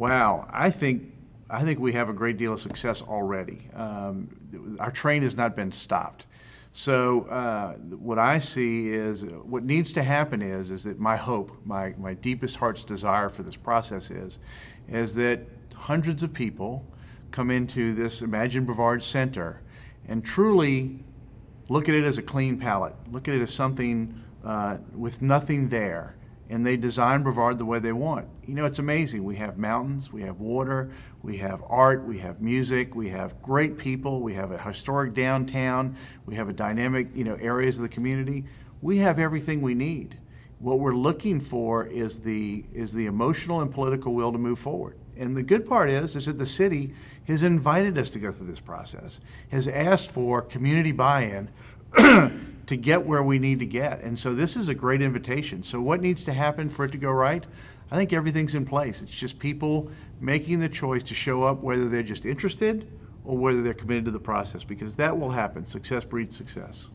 Wow, I think, I think we have a great deal of success already. Um, Our train has not been stopped. So uh, what I see is, what needs to happen is, is that my hope, my, my deepest heart's desire for this process is, is that hundreds of people come into this Imagine Brevard Center and truly look at it as a clean palette, look at it as something uh, with nothing there, and they design Brevard the way they want. You know, it's amazing. We have mountains, we have water, we have art, we have music, we have great people, we have a historic downtown, we have a dynamic, you know, areas of the community. We have everything we need. What we're looking for is the is the emotional and political will to move forward. And the good part is, is that the city has invited us to go through this process, has asked for community buy-in to get where we need to get. And so this is a great invitation. So what needs to happen for it to go right? I think everything's in place. It's just people making the choice to show up, whether they're just interested or whether they're committed to the process, because that will happen. Success breeds success.